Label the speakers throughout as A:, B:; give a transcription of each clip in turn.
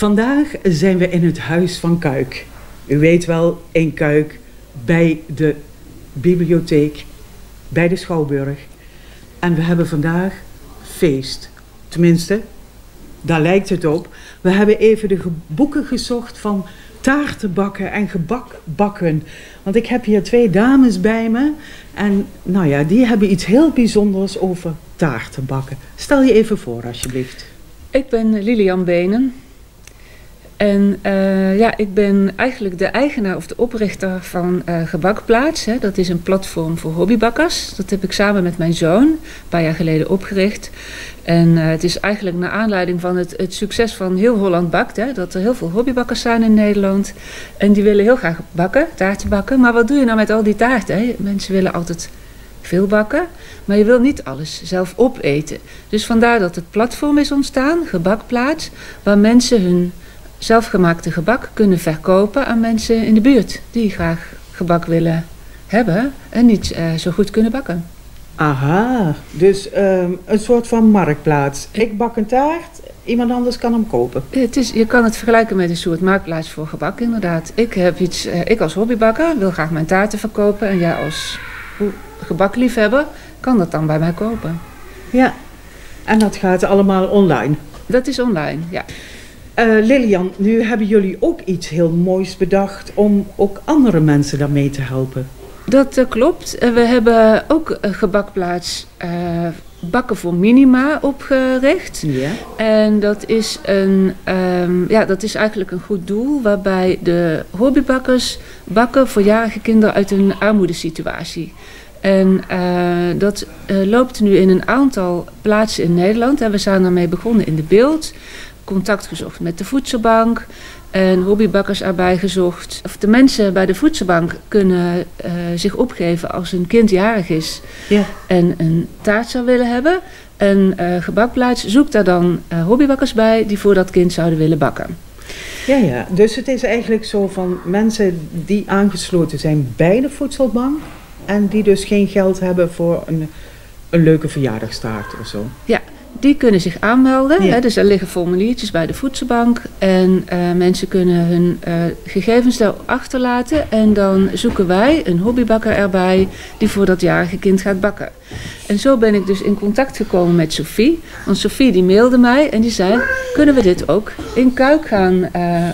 A: Vandaag zijn we in het Huis van Kuik. U weet wel, in Kuik, bij de bibliotheek, bij de Schouwburg. En we hebben vandaag feest. Tenminste, daar lijkt het op. We hebben even de boeken gezocht van taarten bakken en gebak bakken. Want ik heb hier twee dames bij me. En nou ja, die hebben iets heel bijzonders over taarten bakken. Stel je even voor, alsjeblieft.
B: Ik ben Lilian Benen. En eh, ja, ik ben eigenlijk de eigenaar of de oprichter van eh, Gebakplaats. Hè. Dat is een platform voor hobbybakkers. Dat heb ik samen met mijn zoon een paar jaar geleden opgericht. En eh, het is eigenlijk naar aanleiding van het, het succes van heel Holland Bakt. Hè, dat er heel veel hobbybakkers zijn in Nederland. En die willen heel graag bakken, taarten bakken. Maar wat doe je nou met al die taarten? Hè? Mensen willen altijd veel bakken, maar je wil niet alles zelf opeten. Dus vandaar dat het platform is ontstaan, Gebakplaats, waar mensen hun zelfgemaakte gebak kunnen verkopen aan mensen in de buurt die graag gebak willen hebben en niet eh, zo goed kunnen bakken.
A: Aha, dus ehm, een soort van marktplaats. Ik bak een taart, iemand anders kan hem kopen.
B: Het is, je kan het vergelijken met een soort marktplaats voor gebak, inderdaad. Ik, heb iets, eh, ik als hobbybakker wil graag mijn taarten verkopen en jij als gebakliefhebber kan dat dan bij mij kopen.
A: Ja, en dat gaat allemaal online.
B: Dat is online, ja.
A: Eh, Lilian, nu hebben jullie ook iets heel moois bedacht om ook andere mensen daarmee te helpen.
B: Dat eh, klopt. Eh, we hebben ook een gebakplaats Bakken voor Minima opgericht.
A: Ja.
B: En dat is, een, ehm, ja, dat is eigenlijk een goed doel waarbij de hobbybakkers bakken voor jarige kinderen uit een armoedesituatie. En dat loopt nu in een aantal plaatsen in Nederland. En we zijn daarmee begonnen in de beeld. Contact gezocht met de voedselbank. En hobbybakkers erbij gezocht. Of de mensen bij de voedselbank kunnen eh, zich opgeven als hun kind jarig is
A: Ja.
B: en een taart zou willen hebben. En eh gebakplaats zoekt daar dan eh, hobbybakkers bij die voor dat kind zouden willen bakken.
A: Ja, ja. Dus het is eigenlijk zo van mensen die aangesloten zijn bij de voedselbank en die dus geen geld hebben voor een, een leuke verjaardagstaart of zo.
B: Die kunnen zich aanmelden.
A: Ja.
B: Hè, dus er liggen formuliertjes bij de voedselbank. En eh, mensen kunnen hun eh, gegevens daar achterlaten. En dan zoeken wij een hobbybakker erbij die voor dat jarige kind gaat bakken. En zo ben ik dus in contact gekomen met Sophie. Want Sophie die mailde mij en die zei... kunnen we dit ook in Kuik gaan eh,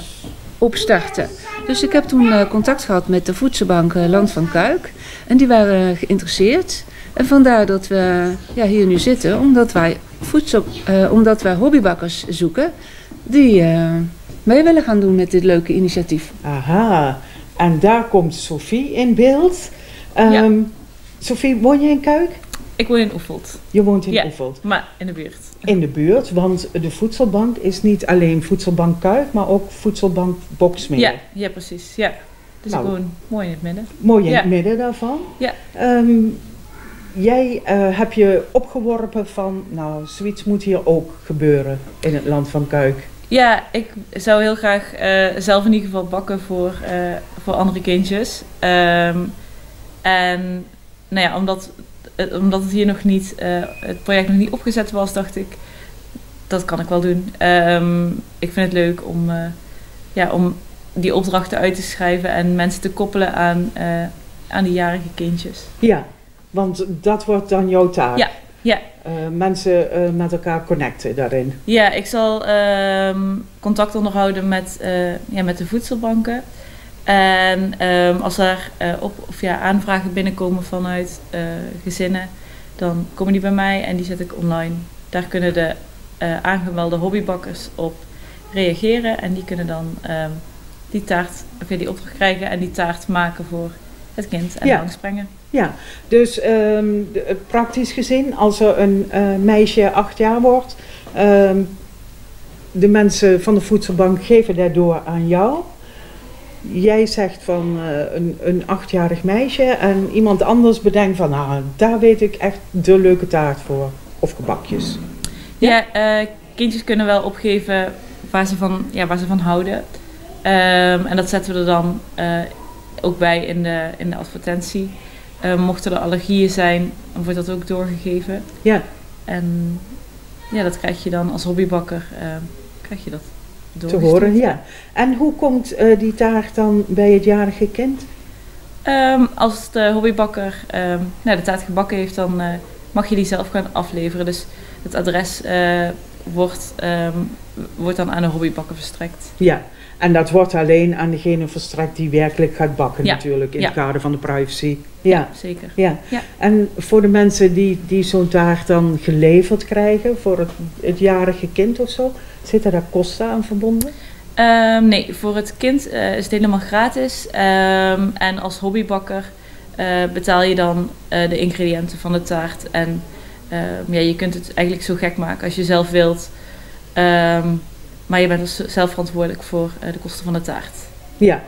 B: opstarten? Dus ik heb toen contact gehad met de voedselbank Land van Kuik. En die waren geïnteresseerd. En vandaar dat we ja, hier nu zitten, omdat wij, voedsel, eh, omdat wij hobbybakkers zoeken die eh, mee willen gaan doen met dit leuke initiatief.
A: Aha, en daar komt Sophie in beeld. Ehm
C: Ja.
A: Sophie, woon je in Kuik?
C: Ik woon in Oefeld,
A: Je woont in
C: Ja.
A: Oefeld.
C: maar in de buurt.
A: In de buurt, want de voedselbank is niet alleen voedselbank Kuik, maar ook voedselbank Boksmeer.
C: Ja, ja, precies. Ja. Dus
A: Nou.
C: ik woon mooi in het midden.
A: Mooi in
C: Ja.
A: het midden daarvan.
C: Ja.
A: Ehm, jij eh, heb je opgeworpen van, nou, zoiets moet hier ook gebeuren in het land van Kuik.
C: Ja, ik zou heel graag eh, zelf in ieder geval bakken voor, eh, voor andere kindjes. Ehm, en nou ja, omdat, het- omdat het hier nog niet, het project nog niet opgezet was, dacht ik, dat kan ik wel doen. Ehm, ik vind het leuk om, ja, om die opdrachten uit te schrijven en mensen te koppelen aan, aan die jarige kindjes.
A: Ja, want dat wordt dan jouw taak.
C: Ja, ja.
A: Eh, mensen eh, met elkaar connecten daarin.
C: Ja, ik zal ehm, contact onderhouden met, eh, ja, met de voedselbanken. En ehm, als er op, of ja, aanvragen binnenkomen vanuit gezinnen, dan komen die bij mij en die zet ik online. Daar kunnen de aangemelde hobbybakkers op reageren en die kunnen dan ehm, die taart, of ja, die opdracht krijgen en die taart maken voor het kind en
A: Ja.
C: langsbrengen.
A: Ja, dus ehm, de- eh, praktisch gezien, als er een eh, meisje acht jaar wordt, ehm, de mensen van de voedselbank geven daardoor aan jou. Jij zegt van eh, een, een achtjarig meisje en iemand anders bedenkt van, nou, daar weet ik echt de leuke taart voor. Of gebakjes.
C: Ja, kindjes kunnen wel opgeven waar ze van, ja, waar ze van houden. Ehm, en dat zetten we er dan ook bij in de, in de advertentie. Eh, mochten er allergieën zijn, dan wordt dat ook doorgegeven.
A: Ja.
C: En ja, dat krijg je dan als hobbybakker. eh, krijg je dat.
A: te horen. Ja. En hoe komt eh, die taart dan bij het jarige kind?
C: Ehm, als de hobbybakker ehm, nou, de taart gebakken heeft, dan mag je die zelf gaan afleveren. Dus het adres wordt, ehm, wordt dan aan de hobbybakker verstrekt.
A: Ja. En dat wordt alleen aan degene verstrekt die werkelijk gaat bakken
C: Ja.
A: natuurlijk, in
C: Ja.
A: het kader van de privacy. Ja.
C: Zeker.
A: Ja.
C: Ja.
A: En voor de mensen die, die zo'n taart dan geleverd krijgen voor het, het jarige kind of zo, zitten daar kosten aan verbonden?
C: Ehm, nee, voor het kind eh, is het helemaal gratis. Ehm, en als hobbybakker eh, betaal je dan eh, de ingrediënten van de taart. En ehm, ja, je kunt het eigenlijk zo gek maken als je zelf wilt. Ehm, maar je bent zelf verantwoordelijk voor eh, de kosten van de taart.
A: Ja.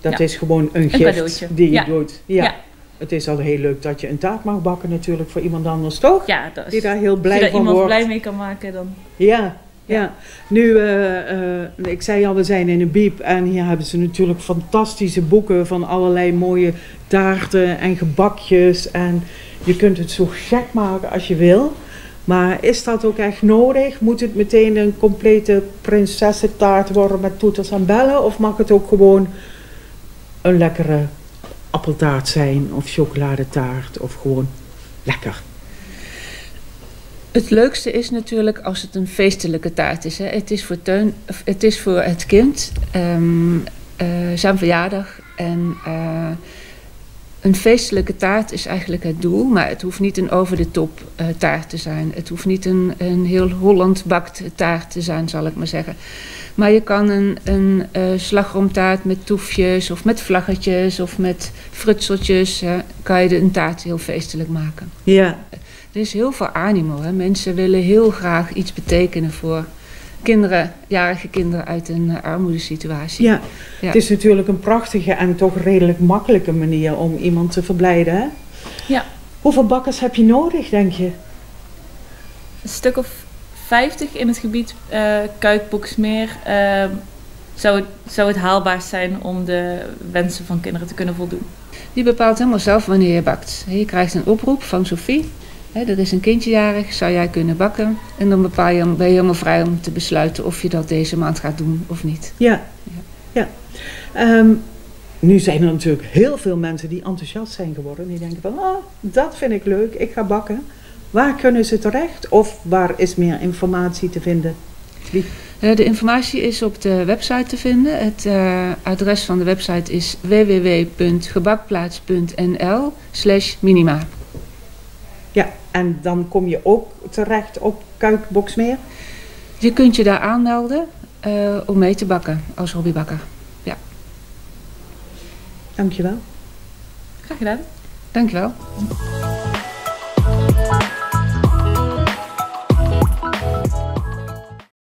A: Dat
C: Ja.
A: is gewoon een, gift
C: cadeautje.
A: die je
C: Ja.
A: doet. Ja. Het is al heel leuk dat je een taart mag bakken natuurlijk voor iemand anders, toch?
C: Ja, dat is,
A: Die daar heel
C: als je
A: blij
C: daar
A: van
C: iemand
A: wordt.
C: blij mee kan maken, dan...
A: Ja, ja. Nu, eh, eh, ik zei al, we zijn in een biep en hier hebben ze natuurlijk fantastische boeken van allerlei mooie taarten en gebakjes. En je kunt het zo gek maken als je wil. Maar is dat ook echt nodig? Moet het meteen een complete prinsessentaart worden met toeters en bellen? Of mag het ook gewoon een lekkere appeltaart zijn of chocoladetaart of gewoon lekker?
B: Het leukste is natuurlijk als het een feestelijke taart is. Hè. Het, is voor teun, het is voor het kind ehm, eh, zijn verjaardag. En eh, een feestelijke taart is eigenlijk het doel. Maar het hoeft niet een over de top eh, taart te zijn. Het hoeft niet een, een heel Holland bakt taart te zijn, zal ik maar zeggen. Maar je kan een, een slagroomtaart met toefjes of met vlaggetjes of met frutseltjes. kan je een taart heel feestelijk maken.
A: Ja,
B: Er is heel veel animo. Hè? Mensen willen heel graag iets betekenen voor kinderen, jarige kinderen uit een eh, armoedesituatie.
A: Ja,
B: Ja.
A: het is natuurlijk een prachtige en toch redelijk makkelijke manier om iemand te verblijden. Hè?
C: Ja.
A: Hoeveel bakkers heb je nodig, denk je?
C: Een stuk of 50 in het gebied eh Kuikboksmeer ehm zou, het, zou het haalbaar zijn om de wensen van kinderen te kunnen voldoen.
B: Je bepaalt helemaal zelf wanneer je bakt. Je krijgt een oproep van Sophie. Hè, er is een kindje jarig, zou jij kunnen bakken? En dan bepaal je, ben je helemaal vrij om te besluiten of je dat deze maand gaat doen of niet.
A: Ja, ja. Ehm, nu zijn er natuurlijk heel veel mensen die enthousiast zijn geworden. Die denken van, ah, dat vind ik leuk, ik ga bakken. Waar kunnen ze terecht? Of waar is meer informatie te vinden?
B: Eh, De informatie is op de website te vinden. Het eh, adres van de website is www.gebakplaats.nl slash minima.
A: Ja, en dan kom je ook terecht op Kuikboksmeer.
B: Je kunt je daar aanmelden eh, om mee te bakken als hobbybakker.
A: Dankjewel.
C: Graag gedaan.
B: Dankjewel.